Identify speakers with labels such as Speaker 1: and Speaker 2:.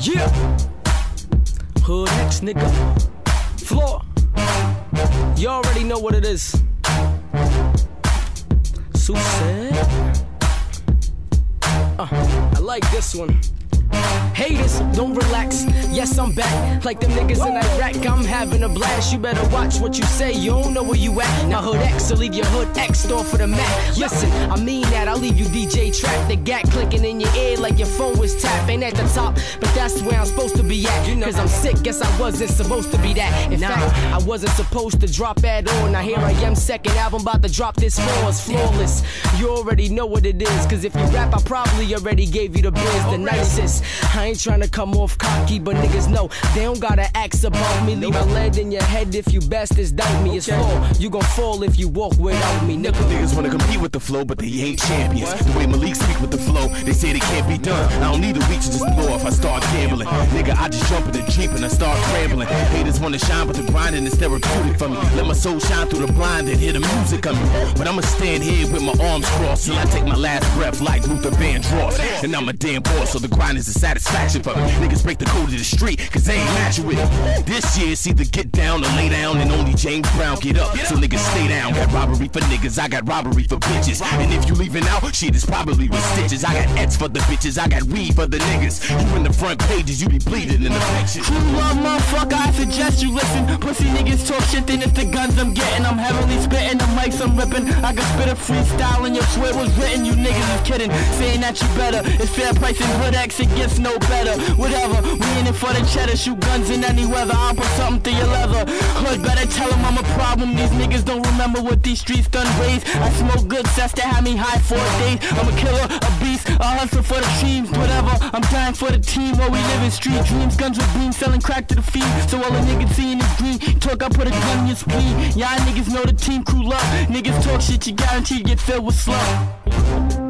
Speaker 1: Yeah. Hood X, nigga. Floor. You already know what it is. Sue. Uh, I like this one. Haters, don't relax. Yes, I'm back. Like them niggas in Iraq, I'm having a blast. You better watch what you say, you don't know where you at. Now, Hood X, will leave your Hood X store for the Mac. Listen, I mean that, I'll leave you DJ track. The gat clicking in your ear like your phone was tapped. Ain't at the top, but that's where I'm supposed to be at. Cause I'm sick, guess I wasn't supposed to be that. In fact, I wasn't supposed to drop at all. Now, here I am, second album, about to drop this floor. It's flawless. You already know what it is. Cause if you rap, I probably already gave you the biz, the nicest. I ain't trying to come off cocky, but niggas know they don't gotta ask about me. Leave my lead in your head if you bastards doubt me. It's fall. You gon' fall if you walk without me, nigga.
Speaker 2: Niggas wanna compete with the flow, but they ain't champions. The way Malik speak with the flow, they say they can't be done. I don't need a week to just blow if I start gambling. Nigga, I just jump in the Jeep and I start scrambling. Haters wanna shine, but the grinding is therapeutic for me. Let my soul shine through the blind and hear the music of me. But I'ma stand here with my arms crossed till I take my last breath like Luther Vandross. And I'm a damn boss, so the grind is a satisfaction for me. Niggas break the code of the street, cause they ain't matching with it. This year it's either get down or lay down, and only James Brown get up. So niggas stay down. Got robbery for niggas, I got robbery for bitches. And if you leaving out, shit is probably with stitches. I got X for the bitches, I got weed for the niggas. You in the front pages, you be bleeding in the pictures.
Speaker 3: True love, motherfucker, I suggest you listen. Pussy niggas talk shit, then it's the guns I'm getting. I'm heavily spitting, the mics I'm ripping. I can spit a freestyle and your swear was written. You niggas is kidding, saying that you better. It's Fear Price and hood X, it gets no better. Whatever, we in it for the cheddar. Shoot guns in any weather. I'll put something through your leather. Hood better tell them I'm a problem. These niggas don't remember what these streets done raised. I smoke good sets that had me high for days. I'm a killer, a beast, a hustler for the dreams. Whatever, I'm dying for the team while we live in street dreams. Guns with beams, selling crack to the fiend. So all the niggas seeing is green. Talk, I put a gun in your spleen. Y'all niggas know the team crew love. Niggas talk shit, you guaranteed get filled with slug.